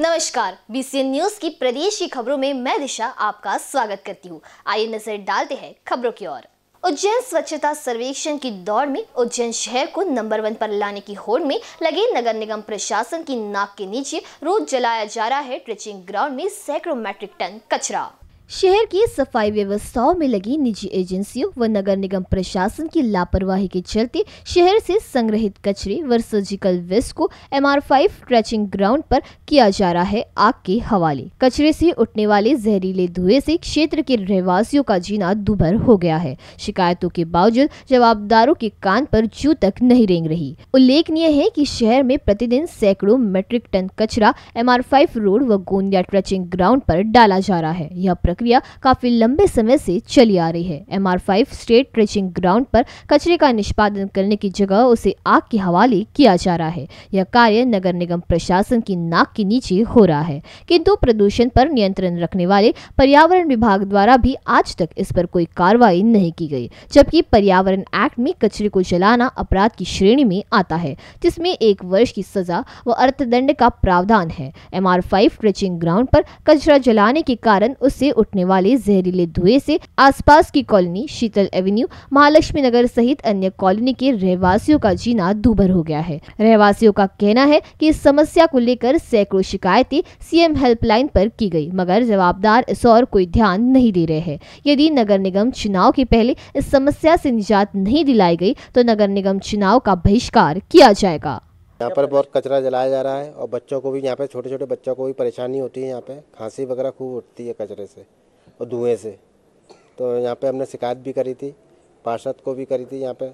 नमस्कार BCN news की प्रदेश की खबरों में मैं दिशा आपका स्वागत करती हूँ। आइए नज़र डालते हैं खबरों की ओर। उज्जैन स्वच्छता सर्वेक्षण की दौड़ में उज्जैन शहर को नंबर वन पर लाने की होड़ में लगे नगर निगम प्रशासन की नाक के नीचे रोज जलाया जा रहा है ट्रिचिंग ग्राउंड में सैकड़ों मैट्रिक टन कचरा। शहर की सफ़ाई व्यवस्थाओं में लगी निजी एजेंसियों व नगर निगम प्रशासन की लापरवाही के चलते शहर से संग्रहित कचरे व सर्जिकल वेस्ट को M R five trenching ground पर किया जा रहा है आग के हवाले। कचरे से उठने वाले जहरीले धुएँ से क्षेत्र के रहवासियों का जीना दुभर हो गया है। शिकायतों के बावजूद जवाबदारों के कान पर जू तक नहीं रेंग रही। उल्लेखनीय है की शहर में प्रतिदिन सैकड़ों मेट्रिक टन कचरा एम आर फाइव रोड व गोंदिया ट्रेचिंग ग्राउंड पर डाला जा रहा है। यह प्रक्रिया काफ़ी लंबे समय से चली आ रही है। एम स्टेट ट्रेचिंग ग्राउंड पर कचरे का निष्पादन करने की जगह उसे आग के हवाले किया जा रहा है। यह कार्य नगर निगम प्रशासन की नाक के नीचे हो रहा है, किंतु प्रदूषण पर नियंत्रण रखने वाले पर्यावरण विभाग द्वारा भी आज तक इस पर कोई कार्रवाई नहीं की गई, जबकि पर्यावरण एक्ट में कचरे को जलाना अपराध की श्रेणी में आता है, जिसमें एक वर्ष की सजा व अर्थदंड का प्रावधान है। M R five trenching ground पर कचरा जलाने के कारण उससे उठने वाले जहरीले धुएँ से आसपास की कॉलोनी शीतल एवेन्यू, महालक्ष्मी नगर सहित अन्य कॉलोनी के रहवासियों का जीना दूभर हो गया है। रहवासियों का कहना है कि इस समस्या को लेकर सैकड़ों शिकायतें सीएम हेल्पलाइन पर की गई, मगर जवाबदार इस और कोई ध्यान नहीं दे रहे हैं। यदि नगर निगम चुनाव के पहले इस समस्या से निजात नहीं दिलाई गई तो नगर निगम चुनाव का बहिष्कार किया जाएगा। यहाँ पर बहुत कचरा जलाया जा रहा है और बच्चों को भी, यहाँ पे छोटे छोटे बच्चों को भी परेशानी होती है यहाँ पे। खांसी वगैरह खूब उठती है कचरे से और धुएँ से। तो यहाँ पे हमने शिकायत भी करी थी, पार्षद को भी करी थी यहाँ पे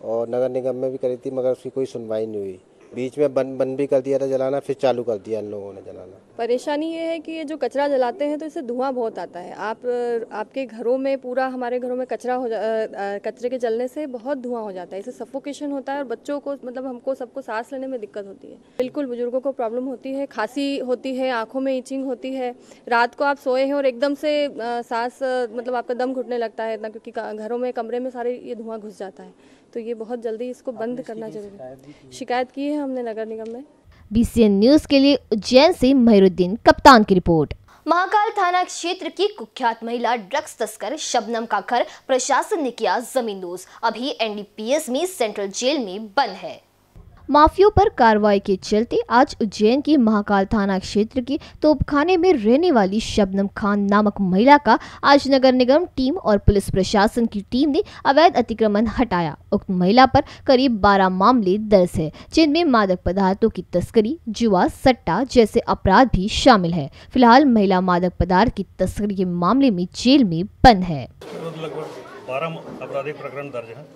और नगर निगम में भी करी थी, मगर उसकी कोई सुनवाई नहीं हुई। बीच में बंद बंद भी कर दिया था जलाना फिर चालू कर दिया इन लोगों ने जलाना। परेशानी ये है कि ये जो कचरा जलाते हैं तो इससे धुआँ बहुत आता है। आप आपके घरों में पूरा हमारे घरों में कचरा हो जा कचरे के जलने से बहुत धुआँ हो जाता है। इससे सफोकेशन होता है और बच्चों को मतलब हमको सबको सांस लेने में दिक्कत होती है। बिल्कुल बुज़ुर्गों को प्रॉब्लम होती है खांसी होती है आँखों में इचिंग होती है। रात को आप सोए हैं और एकदम से सांस मतलब आपका दम घुटने लगता है इतना क्योंकि घरों में कमरे में सारे ये धुआँ घुस जाता है। तो ये बहुत जल्दी इसको बंद करना ज़रूरी है? शिकायत की है हमने नगर निगम में। बीसीएन न्यूज़ के लिए उज्जैन से महिरुद्दीन कप्तान की रिपोर्ट। महाकाल थाना क्षेत्र की कुख्यात महिला ड्रग्स तस्कर शबनम का घर प्रशासन ने किया जमींदोज अभी एनडीपीएस में सेंट्रल जेल में बंद है। माफियों पर कार्रवाई के चलते आज उज्जैन के महाकाल थाना क्षेत्र के तोपखाने में रहने वाली शबनम खान नामक महिला का आज नगर निगम टीम और पुलिस प्रशासन की टीम ने अवैध अतिक्रमण हटाया। उक्त महिला पर करीब 12 मामले दर्ज है, जिनमें मादक पदार्थों की तस्करी, जुआ, सट्टा जैसे अपराध भी शामिल है। फ़िलहाल महिला मादक पदार्थ की तस्करी के मामले में जेल में बंद है। बारह प्रकरण दर्ज हैं।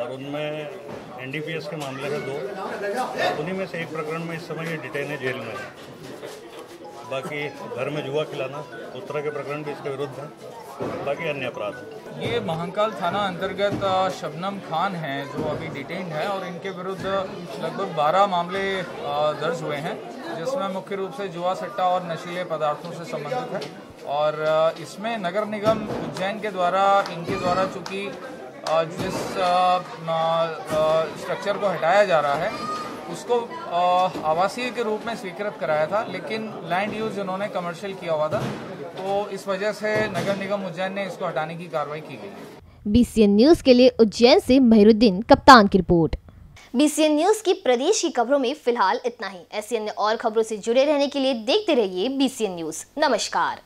और उनमें एनडीपीएस के मामले हैं दो। उन्हीं में से एक प्रकरण में इस समय ये डिटेन है जेल में। बाकी घर में जुआ खिलाना, उस तरह के प्रकरण भी इसके विरुद्ध हैं। बाकी अन्य अपराध। ये महाकाल थाना अंतर्गत शबनम खान हैं, जो अभी डिटेन है और इनके विरुद्ध लगभग 12 मामले दर्ज हुए हैं, जिसमें मुख्य रूप से जुआ सट्टा और नशीले पदार्थों से संबंधित है। और इसमें नगर निगम उज्जैन के द्वारा, इनके द्वारा चूँकि जिस स्ट्रक्चर को हटाया जा रहा है उसको आवासीय के रूप में स्वीकृत कराया था लेकिन लैंड यूज़ उन्होंने कमर्शियल किया हुआ था तो इस वजह से नगर निगम उज्जैन ने इसको हटाने की कार्रवाई की गई है। बीसीएन न्यूज़ के लिए उज्जैन से महिरुद्दीन कप्तान की रिपोर्ट। बीसीएन न्यूज़ की प्रदेश की खबरों में फ़िलहाल इतना ही। ऐसी अन्य और खबरों से जुड़े रहने के लिए देखते रहिए बीसीएन न्यूज़ नमस्कार।